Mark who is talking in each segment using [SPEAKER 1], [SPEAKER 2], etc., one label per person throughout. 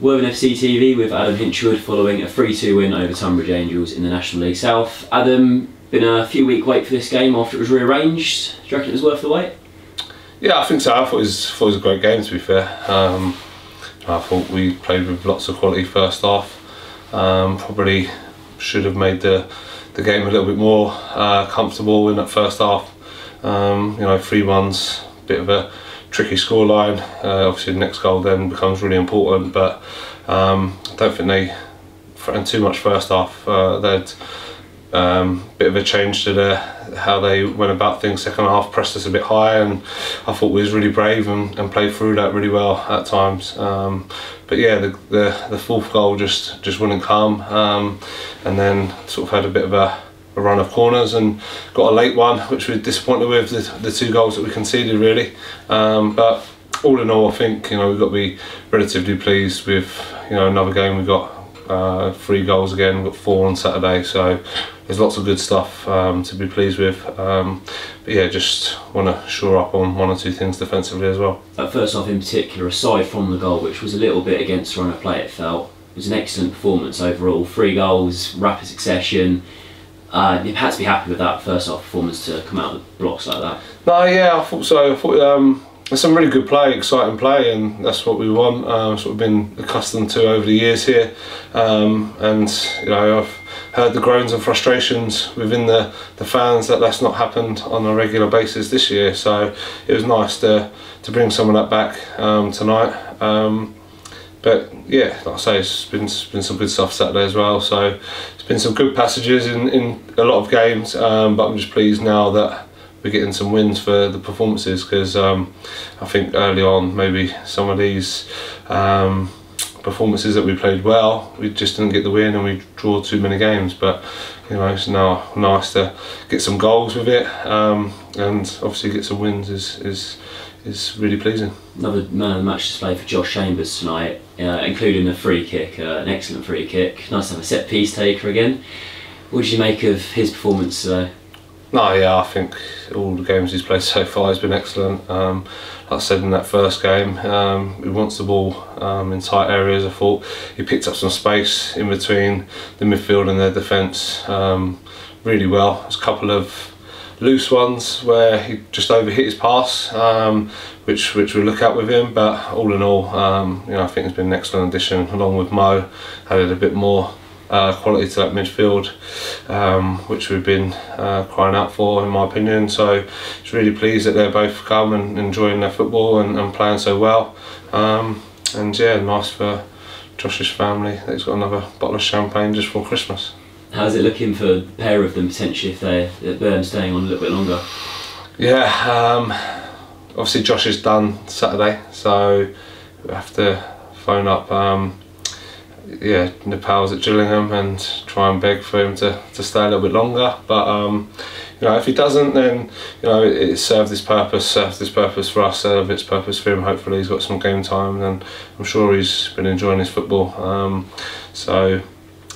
[SPEAKER 1] Worthing FC TV with Adam Hinshelwood following a 3-2 win over Tonbridge Angels in the National League South. Adam, been a few week wait for this game after it was rearranged. Do you reckon it was worth the wait?
[SPEAKER 2] Yeah, I think so. I thought it was, thought it was a great game to be fair. Um, I thought we played with lots of quality first half. Um, probably should have made the the game a little bit more uh, comfortable in that first half. Um, you know, three ones, bit of a tricky scoreline. Uh, obviously, the next goal then becomes really important, but um, I don't think they threatened too much first half. Uh, they'd um, bit of a change to the how they went about things second half pressed us a bit high and I thought we was really brave and, and played through that really well at times um, but yeah the, the, the fourth goal just just wouldn't come um, and then sort of had a bit of a, a, run of corners and got a late one which we're disappointed with the, the two goals that we conceded really um, but all in all I think you know we've got to be relatively pleased with you know another game we got uh, three goals again, we've got four on Saturday, so there's lots of good stuff um, to be pleased with. Um, but yeah, just want to shore up on one or two things defensively as well.
[SPEAKER 1] That first half in particular, aside from the goal, which was a little bit against run of play, it felt it was an excellent performance overall. Three goals, rapid succession. Uh, you had to be happy with that first half performance to come out of the blocks like that.
[SPEAKER 2] No, yeah, I thought so. I thought um, there's some really good play, exciting play, and that's what we want. Um, sort of been accustomed to over the years here, um, and you know I've heard the groans and frustrations within the the fans that that's not happened on a regular basis this year. So it was nice to to bring some of that back um, tonight. Um, but yeah, like I say, it's been it's been some good stuff Saturday as well. So it's been some good passages in in a lot of games, um, but I'm just pleased now that we're getting some wins for the performances because um, I think early on maybe some of these um, performances that we played well we just didn't get the win and we draw too many games. But you know it's now nice to get some goals with it. Um, and obviously get some wins is, is is really pleasing.
[SPEAKER 1] Another man of the match display for Josh Chambers tonight, uh, including a free kick, uh, an excellent free kick. Nice to have a set piece taker again. What did you make of his performance today?
[SPEAKER 2] No, yeah, I think all the games he's played so far has been excellent. Um, like I said in that first game, um, he wants the ball um, in tight areas. I thought he picked up some space in between the midfield and their defence um, really well. There's a couple of loose ones where he just overhit his pass, um, which which we look at with him. But all in all, um, you know, I think it's been an excellent addition along with Mo. Added a bit more uh, quality to that midfield, um, which we've been uh, crying out for, in my opinion. So it's really pleased that they're both come and enjoying their football and, and playing so well. Um, and yeah, nice for Josh's family he's got another bottle of champagne just for Christmas.
[SPEAKER 1] How's it looking for the pair of them potentially if they're, staying on a little bit longer?
[SPEAKER 2] Yeah, um, obviously Josh is done Saturday, so we have to phone up um, yeah, the pals at Gillingham and try and beg for him to, to stay a little bit longer. But um, you know, if he doesn't, then you know it, it served purpose, served its purpose for us, served its purpose for him. Hopefully, he's got some game time, and I'm sure he's been enjoying his football. Um, so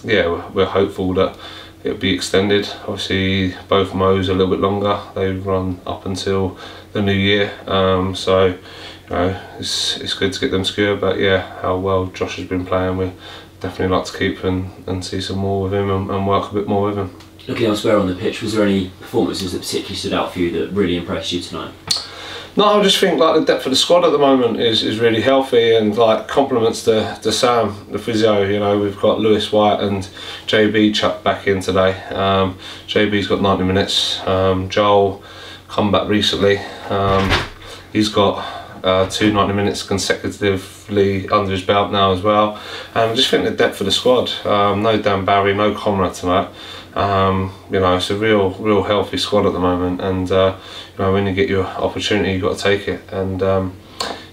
[SPEAKER 2] yeah, we're, hopeful that it'll be extended. Obviously, both Mo's a little bit longer. They run up until the new year. Um, so, you know, it's, it's good to get them secured. But yeah, how well Josh has been playing, we definitely like to keep and, and see some more with him and, and work a bit more with him.
[SPEAKER 1] Looking elsewhere on the pitch, was there any performances that particularly stood out for you that really impressed you tonight?
[SPEAKER 2] No, I just think like the depth of the squad at the moment is, is really healthy and like compliments to, to Sam, the physio. You know, we've got Lewis White and JB chucked back in today. Um, JB's got 90 minutes. Um, Joel come back recently. Um, he's got uh, two 90 minutes consecutively under his belt now as well. Um, I just think the depth of the squad. Um, no Dan Barry, no Conrad tonight. Um, you know, it's a real, real healthy squad at the moment, and uh, you know when you get your opportunity, you've got to take it, and um,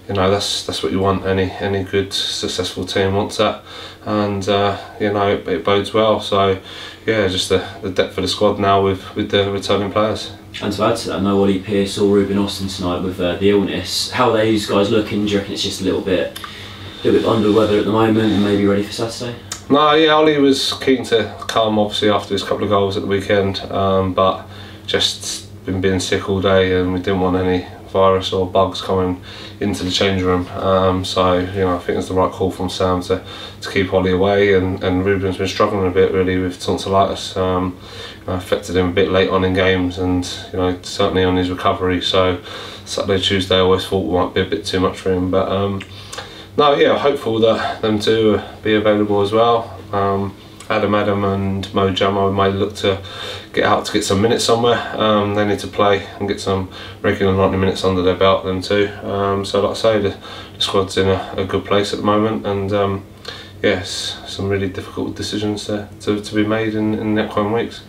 [SPEAKER 2] you know that's that's what you want. Any any good successful team wants that, and uh, you know it, it, bodes well. So yeah, just the, the depth of the squad now with with the returning players.
[SPEAKER 1] And to add to that, no Ollie Pearce or Ruben Austin tonight with uh, the illness. How are these guys looking? Do you reckon it's just a little bit, a little bit under the weather at the moment, and maybe ready for Saturday?
[SPEAKER 2] No, yeah, Ollie was keen to come obviously after his couple of goals at the weekend, um, but just been being sick all day and we didn't want any virus or bugs coming into the change room. Um, so you know, I think it's the right call from Sam to, to keep Ollie away, and, and Ruben's been struggling a bit really with tonsillitis. Um, affected him a bit late on in games, and you know certainly on his recovery. So Saturday, Tuesday, I always thought might be a bit too much for him, but. Um, no, yeah, hopeful that them two be available as well. Um, Adam Adam and Mo Jamo might look to get out to get some minutes somewhere. Um, they need to play and get some regular 90 minutes under their belt, them too. Um, so, like I say, the, the squad's in a, a, good place at the moment, and um, yes, some really difficult decisions to, to, to be made in, in the upcoming weeks.